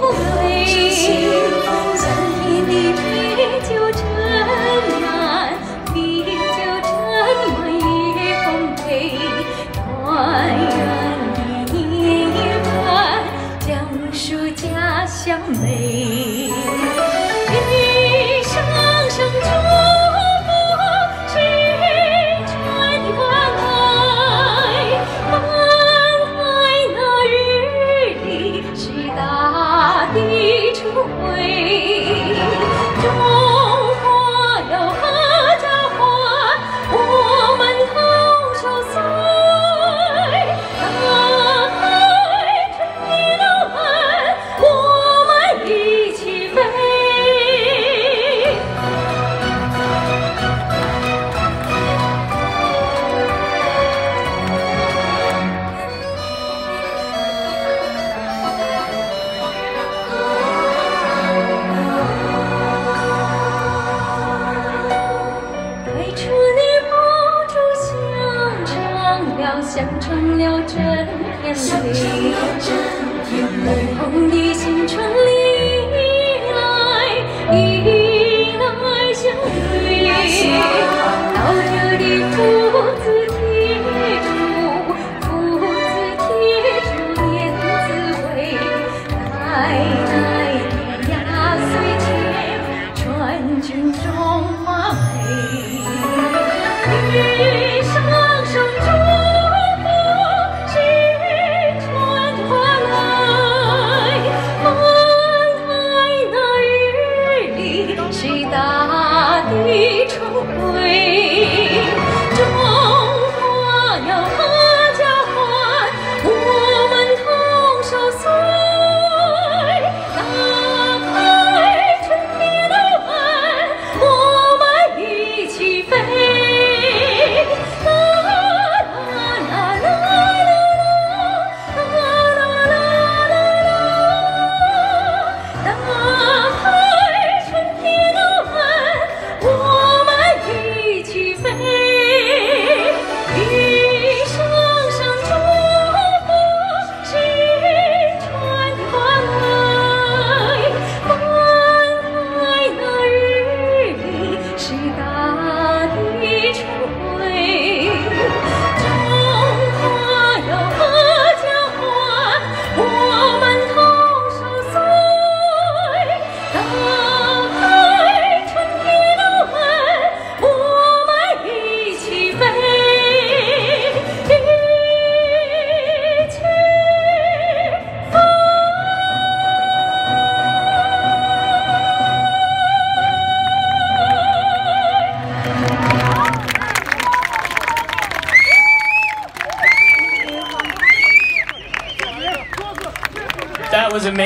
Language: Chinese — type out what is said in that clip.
美香甜的啤酒斟满美酒斟满越丰沛团圆的年夜饭讲述家乡美。想成了真天雷，红红的新春里来，迎来相对。到这里，父子铁柱，父子铁柱念滋味，奶奶的压岁钱，传进中华美。Was amazing.